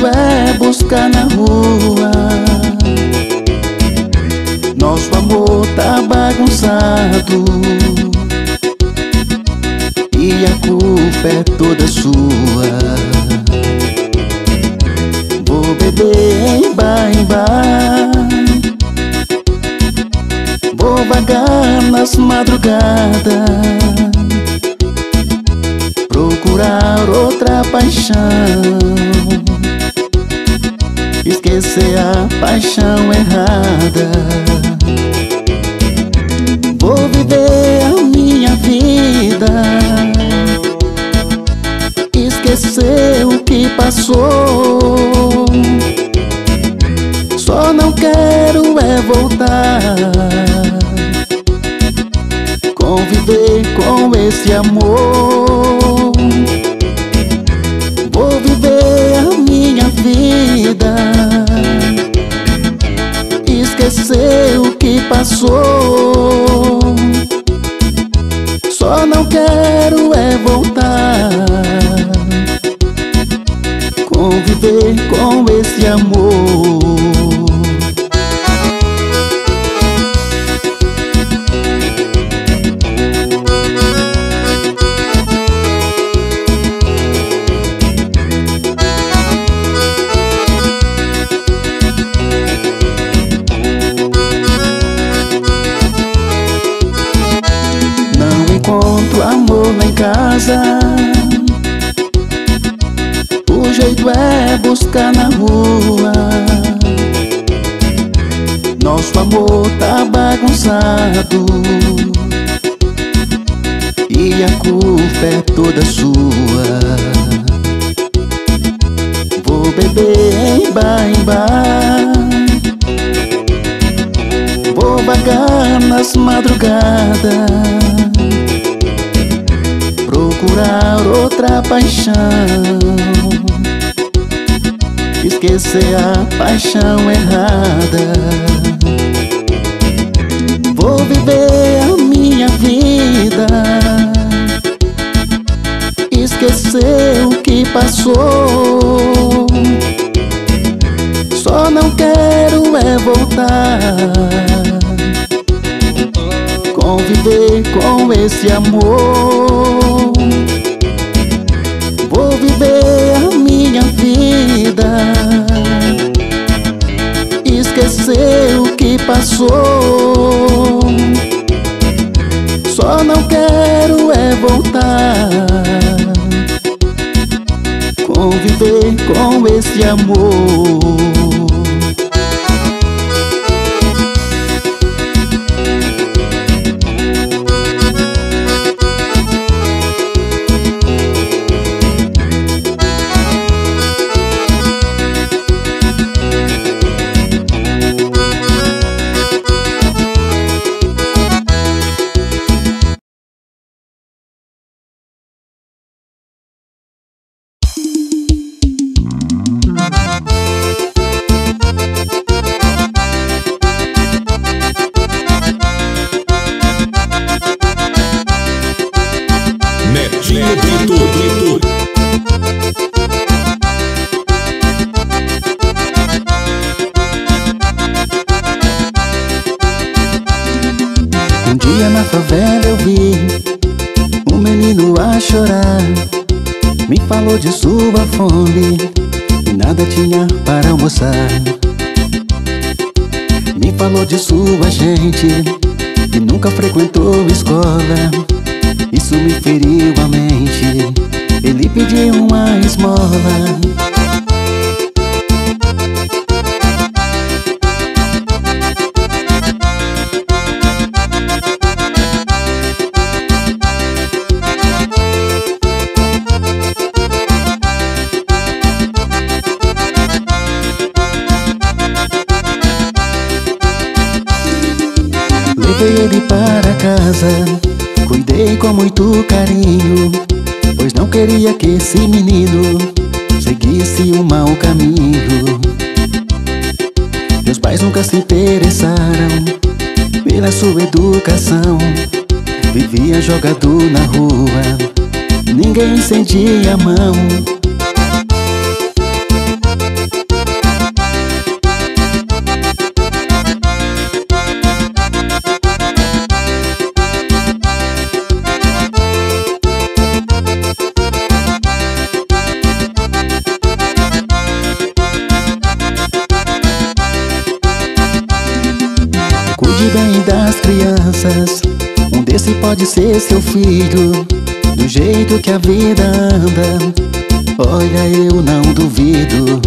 certo é buscar na rua. Nosso amor tá bagunçado. E a culpa é toda sua. Vou beber em bar em bar Vou vagar nas madrugadas. Procurar outra paixão. Esquecer a paixão errada. Vou viver a minha vida. Esquecer o que passou. Só não quero é voltar. Conviver com esse amor Esquecer o que passou. Só não quero é voltar. Conviver com esse amor Nosso amor tá bagunçado. E a culpa é toda sua. Vou beber em bar em bar Vou vagar nas madrugadas. Procurar outra paixão Esquecer a paixão errada. Vou viver a minha vida. Esquecer o que passou. Só não quero é voltar. Conviver com esse amor. Vou viver a minha vida Esquecer o que passou. Só não quero é voltar. Conviver com esse amor fome e nada tinha para almoçar. Me falou de sua gente que nunca frequentou escola. Isso me feriu a mente. Ele pediu uma esmola. Ele para casa, cuidei com muito carinho, pois não queria que esse menino seguisse o mau caminho. Meus pais nunca se interessaram pela sua educação, vivia jogado na rua, ninguém incendia a mão. Cuide bem das crianças. Um desse pode ser seu filho Do jeito que a vida anda. Olha, eu não duvido.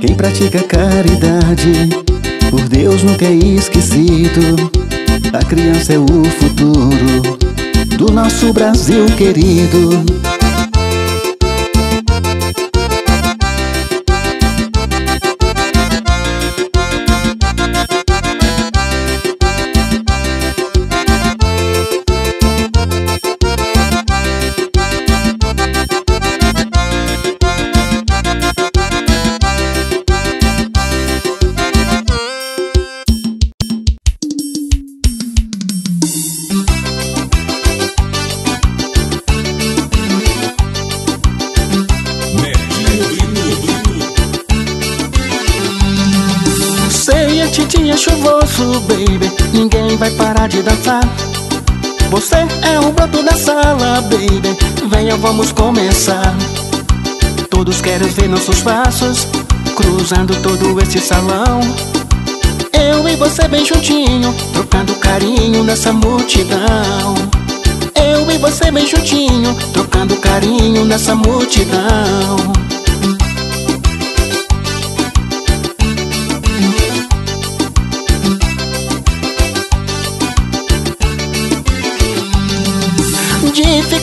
Quem pratica caridade Por Deus nunca é esquecido. A criança é o futuro Do nosso Brasil querido baby. Ninguém vai parar de dançar. Você é o broto da sala, baby. Venha, vamos começar. Todos querem ver nossos passos Cruzando todo esse salão. Eu e você bem juntinho Trocando carinho nessa multidão. Eu e você bem juntinho Trocando carinho nessa multidão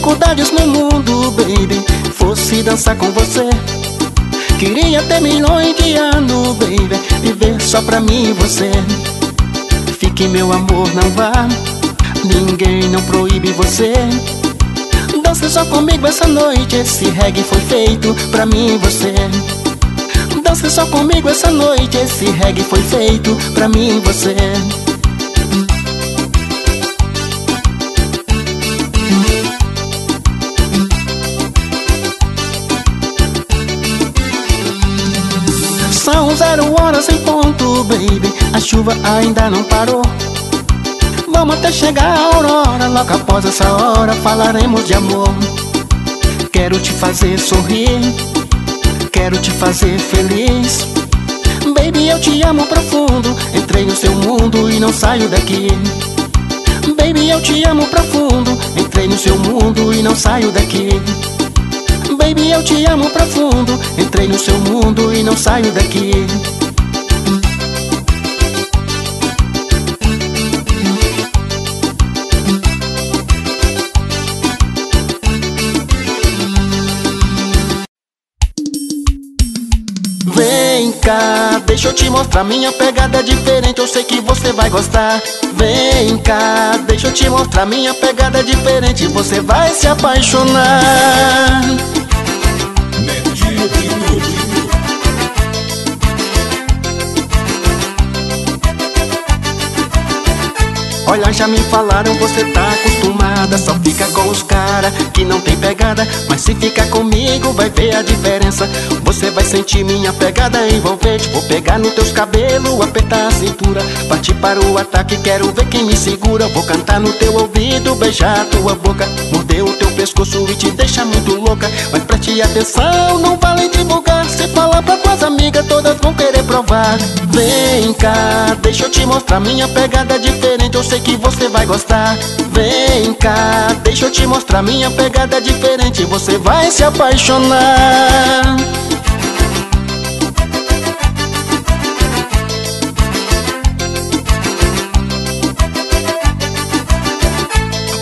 dificuldades no mundo, baby. Fosse dançar com você Queria ter milhões de anos, baby. Viver só pra mim e você. Fique meu amor, não vá. Ninguém não proíbe você. Dance só comigo essa noite Esse reggae foi feito pra mim e você. Dance só comigo essa noite Esse reggae foi feito pra mim e você São zero horas em ponto, baby. A chuva ainda não parou. Vamos até chegar a aurora. Logo após essa hora falaremos de amor. Quero te fazer sorrir. Quero te fazer feliz. Baby, eu te amo profundo. Entrei no seu mundo e não saio daqui. Baby, eu te amo profundo. Entrei no seu mundo e não saio daqui eu te amo profundo Entrei no seu mundo e não saio daqui Vem cá, deixa eu te mostrar minha pegada é diferente, eu sei que você vai gostar. Vem cá, deixa eu te mostrar minha pegada é diferente, você vai se apaixonar. you. Olha, já me falaram, você tá acostumada. Só fica com os cara que não tem pegada. Mas se ficar comigo vai ver a diferença. Você vai sentir minha pegada envolvente. Vou pegar nos teus cabelos, apertar a cintura. Partir para o ataque, quero ver quem me segura. Vou cantar no teu ouvido, beijar tua boca. Morder o teu pescoço e te deixar muito louca. Mas preste atenção, não vale divulgar. Se falar pra tuas amigas, todas vão querer provar. Vem cá, deixa eu te mostrar minha pegada diferente. Eu sei que você vai gostar. Vem cá, deixa eu te mostrar Minha pegada diferente, você vai se apaixonar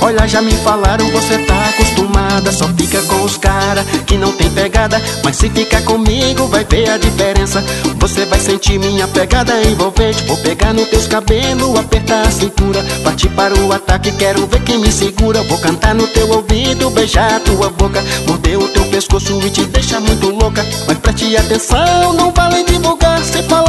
Olha, já me falaram, você tá acostumada. Só fica com os cara que não tem pegada. Mas se ficar comigo vai ver a diferença. Você vai sentir minha pegada envolvente. Vou pegar nos teus cabelos, apertar a cintura. Partir para o ataque, quero ver quem me segura. Vou cantar no teu ouvido, beijar tua boca. Morder o teu pescoço e te deixar muito louca. Mas preste atenção, não vale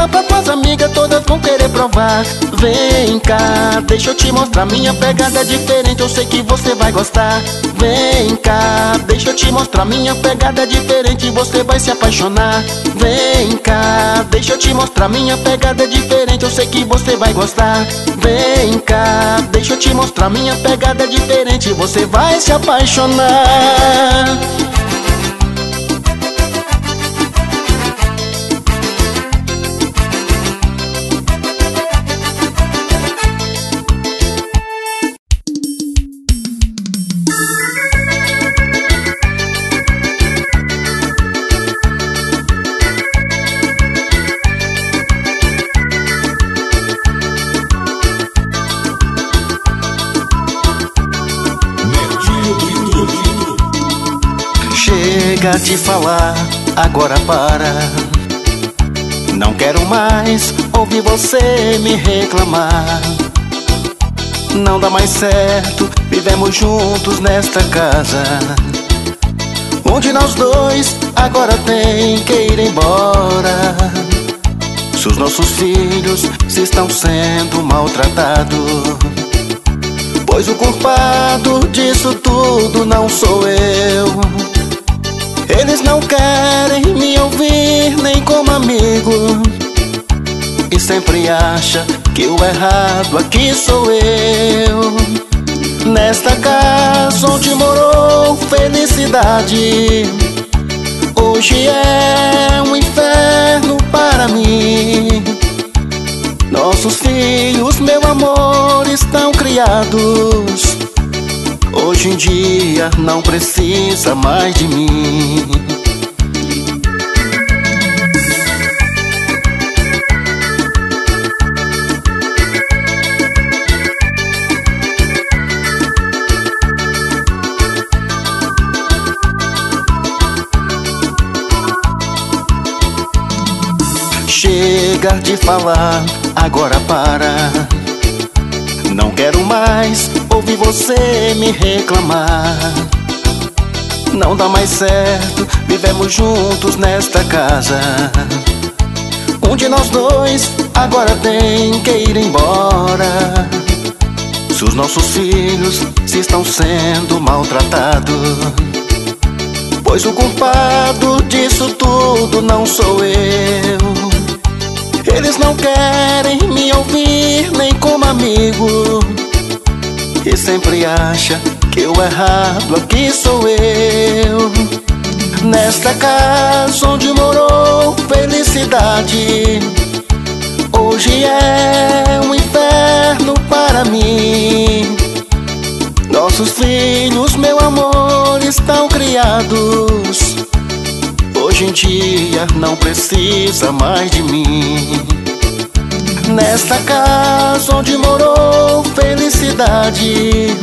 pra tuas amigas, todas vão querer provar. Vem cá, deixa eu te mostrar. Minha pegada é diferente, eu sei que você vai gostar. Vem cá, deixa eu te mostrar. Minha pegada é diferente, você vai se apaixonar. Vem cá, deixa eu te mostrar. Minha pegada é diferente, eu sei que você vai gostar. Vem cá, deixa eu te mostrar. Minha pegada é diferente, você vai se apaixonar Chega de falar, agora para. Não quero mais ouvir você me reclamar. Não dá mais certo, vivemos juntos nesta casa. Onde nós dois agora tem que ir embora. Se os nossos filhos se estão sendo maltratados. Pois o culpado disso tudo não sou eu. Eles não querem me ouvir nem como amigo. E sempre acha que o errado aqui sou eu. Nesta casa onde morou felicidade, hoje é um inferno para mim. Nossos filhos, meu amor, estão criados. Dia não precisa mais de mim. Chega de falar, agora para. Não quero mais ouvir você me reclamar. Não dá mais certo, vivemos juntos nesta casa. Um de nós dois agora tem que ir embora. Se os nossos filhos se estão sendo maltratados. Pois o culpado disso tudo não sou eu. Eles não querem me ouvir nem como amigo. E sempre acha que o errado aqui sou eu. Nesta casa onde morou felicidade, hoje é um inferno para mim. Nossos filhos, meu amor, estão criados. Hoje em dia não precisa mais de mim. Nesta casa onde morou felicidade,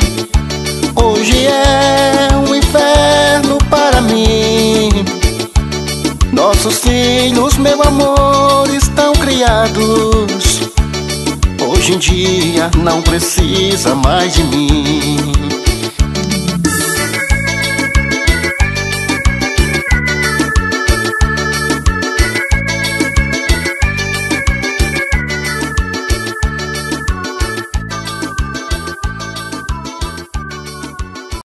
hoje é um inferno para mim. Nossos filhos, meu amor, estão criados. Hoje em dia não precisa mais de mim.